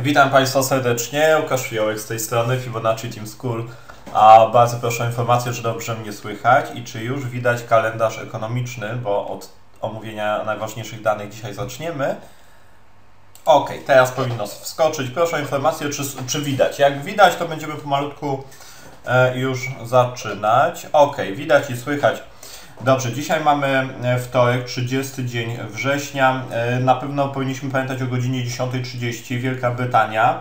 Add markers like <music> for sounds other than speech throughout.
Witam Państwa serdecznie, Łukasz Fiołek z tej strony Fibonacci Team School. A bardzo proszę o informację, czy dobrze mnie słychać i czy już widać kalendarz ekonomiczny, bo od omówienia najważniejszych danych dzisiaj zaczniemy. Ok, teraz powinno wskoczyć. Proszę o informację, czy, czy widać. Jak widać, to będziemy pomalutku e, już zaczynać. Ok, widać i słychać. Dobrze, dzisiaj mamy e, wtorek, 30 dzień września. E, na pewno powinniśmy pamiętać o godzinie 10.30 Wielka Brytania.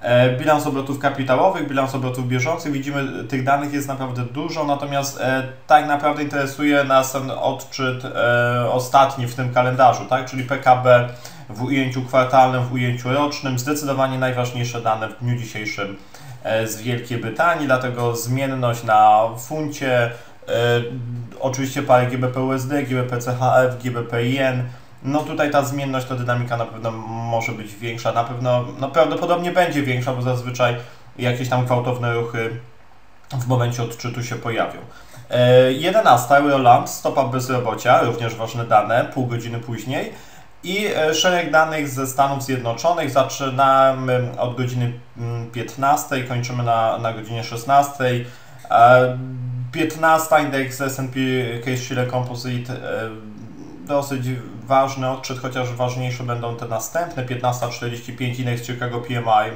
E, bilans obrotów kapitałowych, bilans obrotów bieżących. Widzimy, tych danych jest naprawdę dużo, natomiast tak naprawdę interesuje nas ten odczyt ostatni w tym kalendarzu, tak? czyli PKB w ujęciu kwartalnym, w ujęciu rocznym. Zdecydowanie najważniejsze dane w dniu dzisiejszym z Wielkiej Brytanii, dlatego zmienność na funcie, oczywiście parę GBP USD, GBP CHF, GBP. No tutaj ta zmienność, ta dynamika na pewno może być większa, na pewno, no prawdopodobnie będzie większa, bo zazwyczaj jakieś tam gwałtowne ruchy w momencie odczytu się pojawią. 11 e, Euroland, stopa bezrobocia, również ważne dane, pół godziny później. I e, szereg danych ze Stanów Zjednoczonych. Zaczynamy od godziny 15, mm, kończymy na, na godzinie 16. 15 indeks S&P Case-Shiller Composite e, dosyć ważny odczyt, chociaż ważniejsze będą te następne. 15.45 indeks Chicago PMI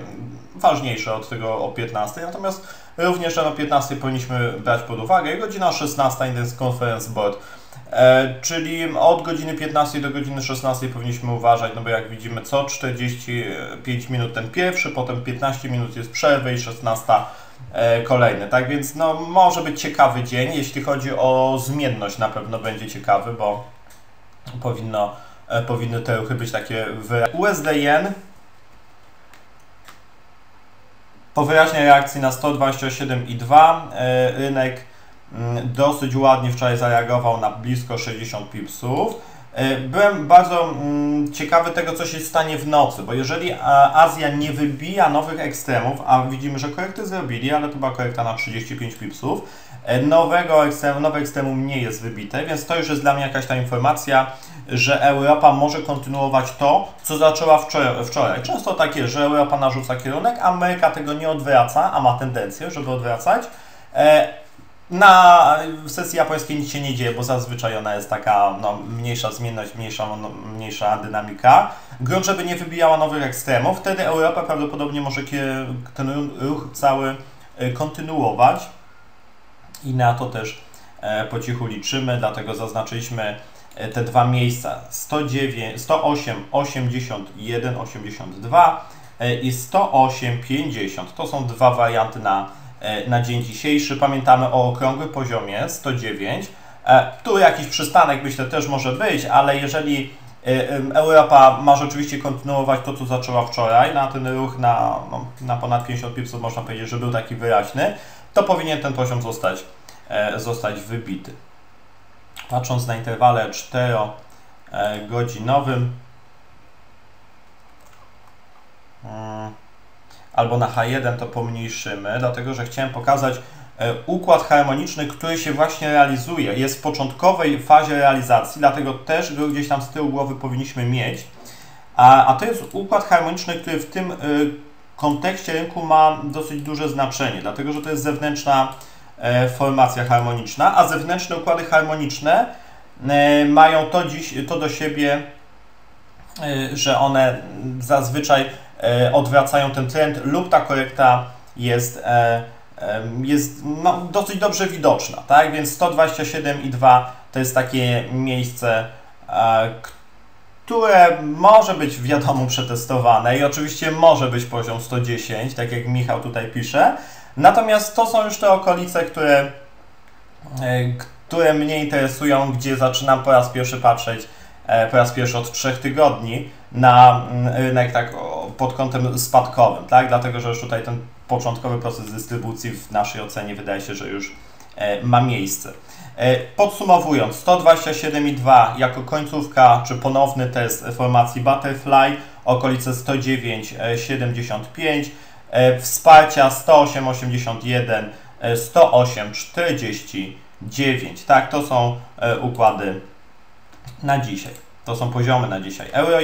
ważniejsze od tego o 15, natomiast również o 15 powinniśmy brać pod uwagę. Godzina 16 indeks Conference Board. E, czyli od godziny 15 do godziny 16 powinniśmy uważać, no bo jak widzimy co 45 minut ten pierwszy, potem 15 minut jest przerwy i 16 E, kolejny. Tak więc no, może być ciekawy dzień. Jeśli chodzi o zmienność, na pewno będzie ciekawy, bo powinno, e, powinny te ruchy być takie w USD Yen. Po wyraźnej reakcji na 127,2 e, rynek mm, dosyć ładnie wczoraj zareagował na blisko 60 pipsów. E, byłem bardzo mm, ciekawy tego, co się stanie w nocy, bo jeżeli Azja nie wybija nowych ekstremów, a widzimy, że korekty zrobili, ale to była korekta na 35 pipsów, e, nowego ekstremu, nowe ekstremum nie jest wybite, więc to już jest dla mnie jakaś ta informacja, że Europa może kontynuować to, co zaczęła wczoraj. Często tak jest, że Europa narzuca kierunek, Ameryka tego nie odwraca, a ma tendencję, żeby odwracać. Na sesji japońskiej nic się nie dzieje, bo zazwyczaj ona jest taka no, mniejsza zmienność, mniejsza, no, mniejsza dynamika. Grunt, żeby nie wybijała nowych ekstremów, wtedy Europa prawdopodobnie może ten ruch cały e, kontynuować i na to też e, po cichu liczymy, dlatego zaznaczyliśmy e, te dwa miejsca 109, 108, 81, 82 i 108, 50. To są dwa warianty na na dzień dzisiejszy. Pamiętamy o okrągłym poziomie 109. E, tu jakiś przystanek myślę też może być, ale jeżeli e, Europa ma rzeczywiście kontynuować to, co zaczęła wczoraj, na ten ruch na, no, na ponad 50 pipsów można powiedzieć, że był taki wyraźny, to powinien ten poziom zostać, zostać wybity. Patrząc na interwale 4-godzinowym, hmm albo na H1 to pomniejszymy, dlatego że chciałem pokazać e, układ harmoniczny, który się właśnie realizuje. Jest w początkowej fazie realizacji, dlatego też go gdzieś tam z tyłu głowy powinniśmy mieć. A, a to jest układ harmoniczny, który w tym y, kontekście rynku ma dosyć duże znaczenie, dlatego że to jest zewnętrzna y, formacja harmoniczna, a zewnętrzne układy harmoniczne mają to, dziś, to do siebie, że one zazwyczaj E, odwracają ten trend lub ta korekta jest, e, jest no, dosyć dobrze widoczna, tak? Więc 127,2 to jest takie miejsce, e, które może być wiadomo <laughs> przetestowane i oczywiście może być poziom 110, tak jak Michał tutaj pisze. Natomiast to są już te okolice, które, które mnie interesują, gdzie zaczynam po raz pierwszy patrzeć po raz pierwszy od trzech tygodni na mm, rynek tak pod kątem spadkowym, tak? Dlatego, że już tutaj ten początkowy proces dystrybucji w naszej ocenie wydaje się, że już e, ma miejsce. E, podsumowując, 127,2 jako końcówka czy ponowny test formacji Butterfly, okolice 109,75, e, wsparcia 108,81, 108,49. Tak, to są układy na dzisiaj. To są poziomy na dzisiaj. Euro